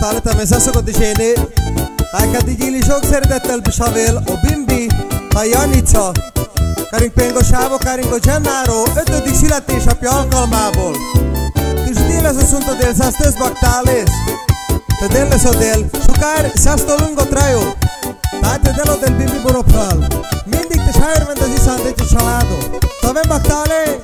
Bactaleta mesaszokott is éni. Tájka digili sok szeretettel Bisavél, a Bimbi, a Janica. Karinpengo Sávo, Karingo Gennaro, ötödik születésapja alkalmából. És déles a szunta del szasztöz Bactales. Te déles a del, sukár szasztó lungo trajo. Tehát te delo del Bimbi Bonopral. Mindig te sájr mendes iszán de családó. Tave Bactale!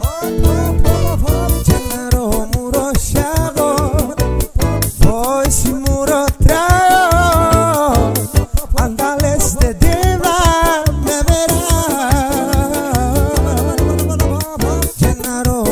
caro,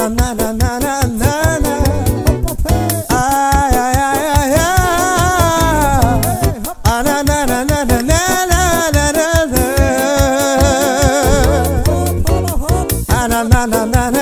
na na na na na na na. Ay ay ay ay. Ah na na na na na na na na. Ah na na na na.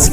as